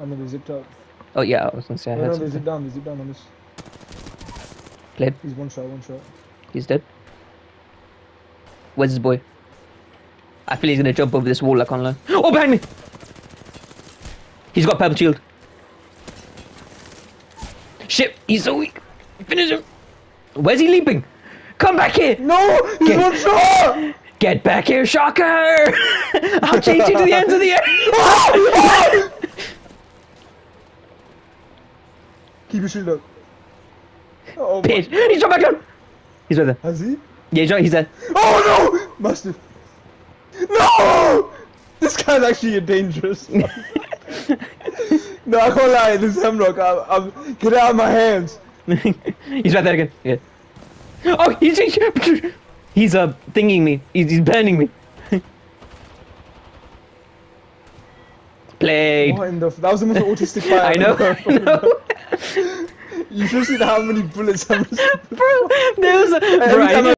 And then they zipped up. Oh yeah, I was gonna say I No, had no, they zipped down, they zipped down on this. Played. He's one shot, one shot. He's dead. Where's this boy? I feel he's gonna jump over this wall like online. Oh, behind me! He's got purple shield. Shit, he's so weak. Finish him. Where's he leaping? Come back here! No! He's Get- one shot! Get back here, Shocker! I'll chase you to the ends of the earth. Keep your shield up. Oh, my- he's dropped back down. He's right there. Has he? Yeah, he's right. He's there. Oh no! Mastiff. No! This guy's actually a dangerous. no, I can't lie. This Hemlok, I'm, I'm, get out of my hands. he's right there again. Yeah. Oh, he's he's, he's uh thinging me. He's, he's burning me. Played. What in the? That was the most autistic fight. I know. I know. You should have seen how many bullets I'm. Bro, there was a. Every Bro, I time I